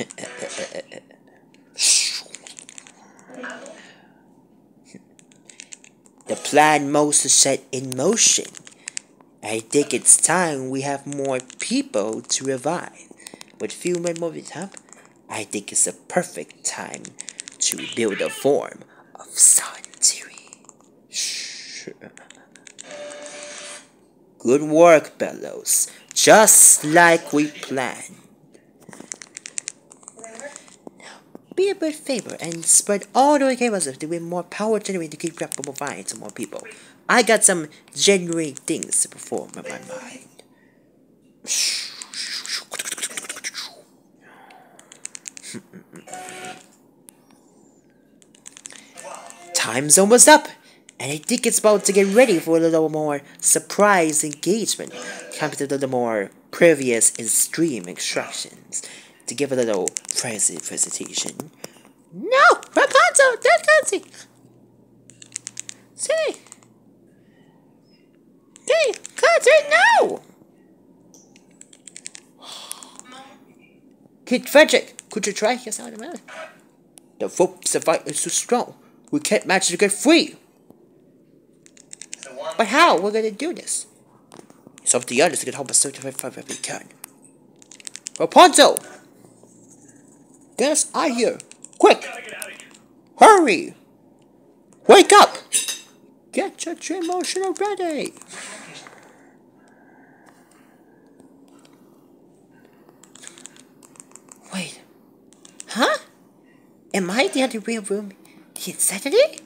the plan most is set in motion. I think it's time we have more people to revive. With few memories up, I think it's a perfect time to build a form of Santiri. Good work, Bellows. Just like we planned. Be a good favor and spread all the cables to win more power generated to keep up providing to more people. I got some genuine things to perform in my mind. Time's almost up, and I think it's about to get ready for a little more surprise engagement compared to the more previous in stream instructions to give a little present presentation. No! Rapunzel! Don't fancy! See? Hey, Cousin, no! Kid Frederick, could you try your sound man? The force of fight is too strong. We can't manage to get free. But how? We're gonna do this. It's up the others get help us so if we can. Rapunzel! Yes, I hear. Quick! Hurry! Wake up! Get your tree motion ready! Wait. Huh? Am I in the other real room in Saturday?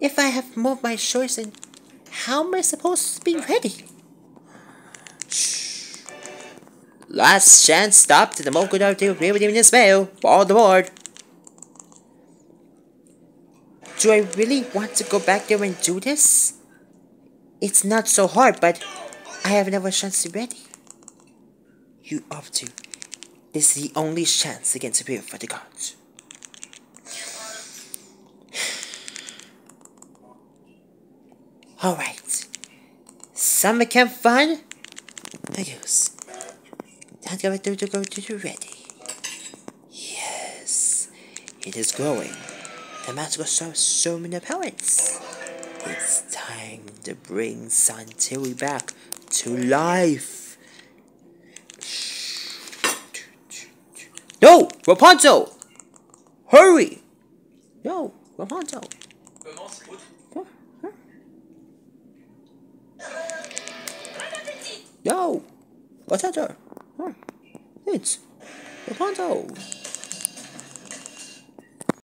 If I have moved my choice, then how am I supposed to be ready? Last chance stop to the Mokudo to agree with him in this mail. Follow the board. Do I really want to go back there and do this? It's not so hard, but I have another chance to ready. You up to. This is the only chance against appear for the gods. Alright. Summer camp fun? I guess. Time to go to go to ready. Yes, it is growing. The mask will show so many appearance. It's time to bring Santiri back to life. No, Rapunzel! Hurry! No, Rapunzel. No, Rapunzel. It's Rapunzel.